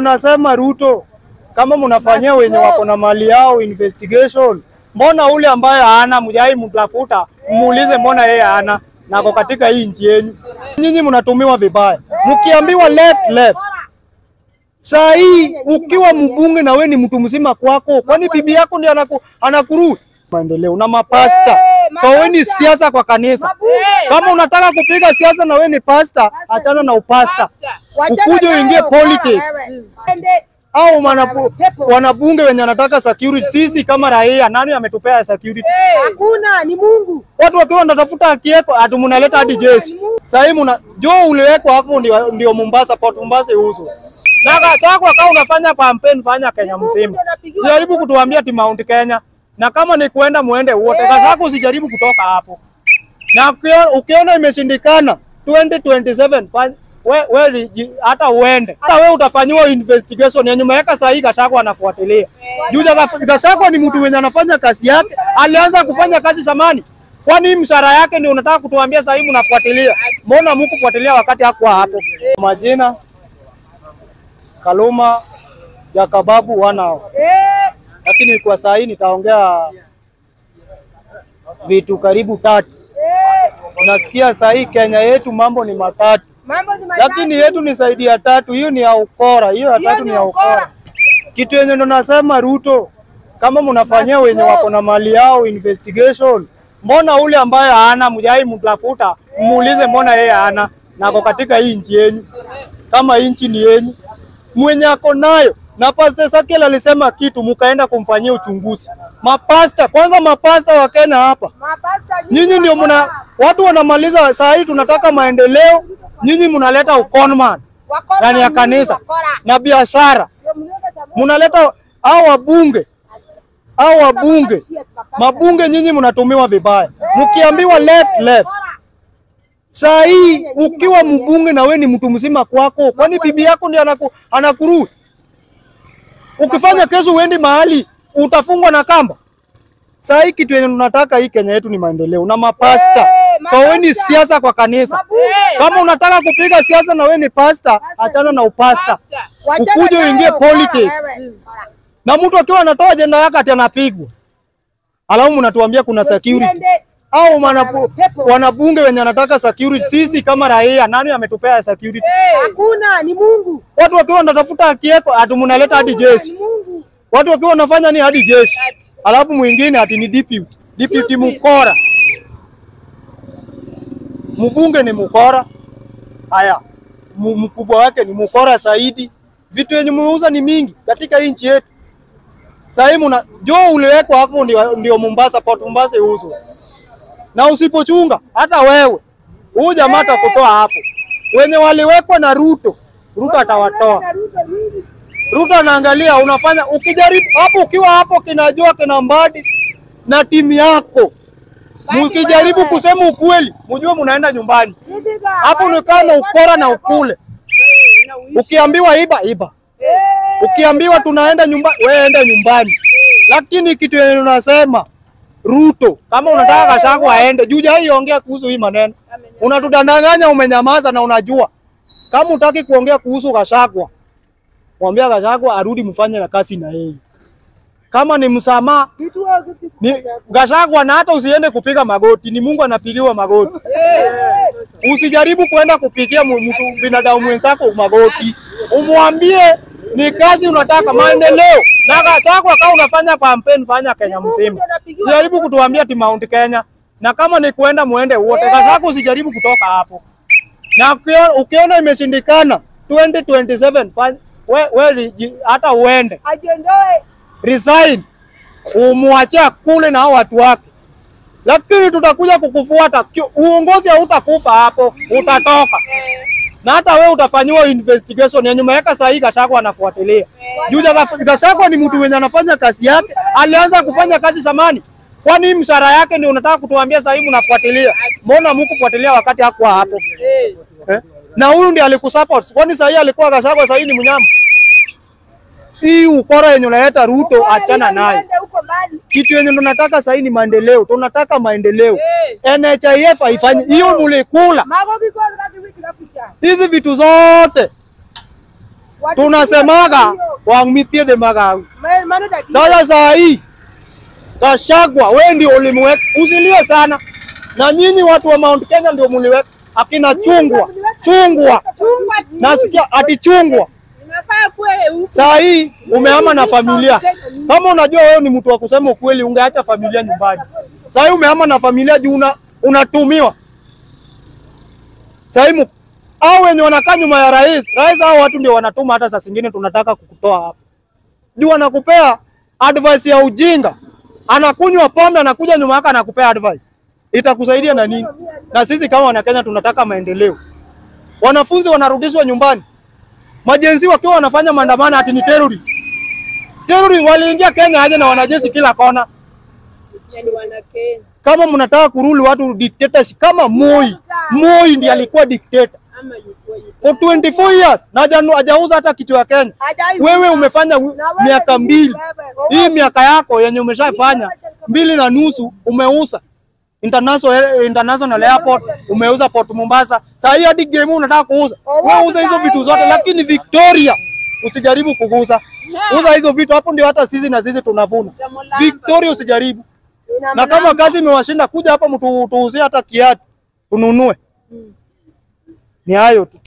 Nasema Ruto, kama mnafanyia wenye wako na mali yao investigation, mbona ule ambaye hana mjai mtafuta, muulize mbona yeye hana nako ako katika hii nchi yenu. Nyinyi mnatumiwa vibaya, mkiambiwa left left. Saa hii ukiwa mbunge na we ni mtu mzima kwako, kwani bibi yako ndiye anaku, anakurudi maendeleo na mapasta kwa we ni siasa kwa kanisa. Kama unataka kupiga siasa na we ni pasta, achana na upasta, ukuje uingie politics au manapu, wanabunge wenye wanataka security. Sisi kama raia, nani ametupea security? Hakuna, ni Mungu. Watu wakiwa wanatafuta haki yako, ati mnaleta hadi jeshi. Sasa hivi mna jo uliwekwa hapo ndio, ndio Mombasa Port Mombasa iuzwe. Na kwa kama unafanya campaign fanya Kenya mzima. Jaribu kutuambia ti Mount Kenya. Na kama ni kuenda muende wote. Kasako usijaribu kutoka hapo. Na ukiona imeshindikana 2027 fanya we, we, hata uende hata we utafanyiwa investigation yenye umeweka sahihi. Gachagua anafuatilia juu Jaga- Gachagua ni mtu mwenye anafanya kazi yake, alianza kufanya kazi zamani. Kwani mshahara yake ndio unataka kutuambia sasa hivi unafuatilia? Mbona mkufuatilia wakati hakuwa hapo? Majina Kaluma ya Kababu wanao, lakini kwa saa hii nitaongea vitu karibu tatu. Unasikia Nasikia saa hii Kenya yetu mambo ni matatu. Lakini yetu ni zaidi ya tatu. Hiyo ni ya ukora, hiyo ya tatu ni ya ukora. Kitu yenye ndo nasema Ruto, kama mnafanyia wenye wako na mali yao investigation, mbona ule ambaye hana mjai mtafuta, muulize mbona yeye hana. Nako ako katika hii nchi yenu, kama nchi ni yenyu. Mwenye ako nayo na Pastor Sakel alisema kitu, mukaenda kumfanyia uchunguzi. Mapasta kwanza, mapasta wa Kenya hapa. Nyinyi ndio mna watu wanamaliza saa hii, tunataka maendeleo, nyinyi mnaleta wakora ndani ya kanisa. na biashara, Ndio mnaleta au wabunge. Au wabunge. Mabunge, nyinyi mnatumiwa vibaya, mkiambiwa left left. Saa hii ukiwa mbunge na we ni mtu mzima kwako, kwani bibi yako ndiye anaku, anakurudi? Ukifanya kesho uendi mahali utafungwa na kamba. Saa hii kitu yenye tunataka hii Kenya yetu ni maendeleo na mapasta. Kwa wewe ni siasa kwa kanisa. Kama unataka kupiga siasa na wewe ni pasta, achana na upasta, ukuje uingie politics. Na mtu akiwa anatoa ajenda yake ati anapigwa, alafu mnatuambia kuna security au manapu, wanabunge wenye wanataka security. Sisi kama raia, nani ametupea security? Hakuna, ni Mungu. Watu wakiwa wanatafuta haki yako, ati mnaleta hadi jeshi. Watu wakiwa wanafanya ni hadi jeshi, alafu mwingine ati ni deputy deputy mukora, mbunge ni mkora, Haya, mkubwa wake ni mukora zaidi. Vitu yenye mmeuza ni mingi katika hii nchi yetu. Sasa hivi mna jo uliwekwa hapo ndio, ndio Mombasa Port Mombasa iuzwe, na usipochunga hata wewe huyu jamaa atakutoa hapo. Wenye waliwekwa na Ruto, Ruto atawatoa. Ruto anaangalia unafanya, ukijaribu hapo, ukiwa hapo kinajua kina Mbadi na timu yako, mkijaribu kusema ukweli, mjue mnaenda nyumbani. Hapo ni na ukora na ukule. Ukiambiwa iba iba, ukiambiwa tunaenda nyumbani, wewe enda nyumbani. Lakini kitu yenye unasema Ruto, kama unataka Gachagua aende juu, haiongea kuhusu hii maneno, unatudanganya, umenyamaza na unajua kama utaki kuongea kuhusu Gachagua mwambia Gachagua arudi mfanye na kazi na yeye. Kama ni msamaha ni Gachagua, na hata usiende kupiga magoti, ni Mungu anapigiwa magoti. Usijaribu kwenda kupigia mtu binadamu mwenzako magoti, umwambie ni kazi unataka maendeleo. Na Gachagua, kama unafanya campaign, fanya Kenya mzima. jaribu kutuambia ti Mount Kenya, na kama ni kuenda muende wote. Gachagua, usijaribu kutoka hapo, na ukiona imeshindikana 2027 fanya we, we, hata uende. Ajiondoe. resign, umwachia kule na hao watu wake, lakini tutakuja kukufuata. Uongozi hautakufa hapo, utatoka na hata wewe utafanyiwa investigation ya nyuma yaka sahihi. Gachagua anafuatilia juu Gachagua ni mtu mwenye anafanya kazi yake, alianza kufanya kazi zamani. Kwani hii mshahara yake ndio unataka kutuambia sasa mnafuatilia? Mbona mkufuatilia wakati hakuwa hapo eh? Na huyu ndiye alikusupport. Kwani sasa alikuwa Gachagua, sasa ni mnyama? Hii ukora yenye unaleta Ruto, achana naye. Kitu yenye tunataka sasa ni maendeleo, tunataka maendeleo. NHIF haifanyi hiyo, mulikula hizi vitu zote tunasemaga wamitie de magawi. Ma- maana tatizo- Sasa saa hii Kashagwa, wewe ndio ulimweka, usilie sana. Na nyinyi watu wa Mount Kenya ndio mliweka akina chungwa chungwa, nasikia ati chungwa. Saa hii umehama na familia. Kama unajua wewe ni mtu wa kusema ukweli, ungeacha familia nyumbani. Sasa umehama na familia juu una, unatumiwa. saimu au wenye wanakaa nyuma ya rais, rais hao watu ndio wanatuma. Hata saa zingine tunataka kukutoa hapa juu anakupea advice ya ujinga, anakunywa pombe, anakuja nyuma yako anakupea advice, itakusaidia na nini? Na sisi kama Wanakenya tunataka maendeleo. Wanafunzi wanarudishwa nyumbani, majenzi wakiwa wanafanya maandamano ati ni terrorist. Terrorist waliingia Kenya aje na wanajeshi kila kona. Yaani wana Kenya. Kama mnataka kuruli watu dictators kama Moi, Moi ndiye alikuwa dictator. For 24 years na hajauza hata kitu ya Kenya. Wewe umefanya miaka mbili, hii miaka yako yenye umeshafanya mbili na nusu umeuza. International, international airport umeuza Port Mombasa. Sasa hiyo hadi game unataka kuuza, wewe uza hizo vitu zote, lakini Victoria usijaribu kuguza. Uza hizo vitu, hapo ndio hata sisi na sisi tunavuna. Victoria usijaribu, na kama kazi imewashinda kuja hapa mtu tuuzie hata kiatu tununue. Ni hayo tu.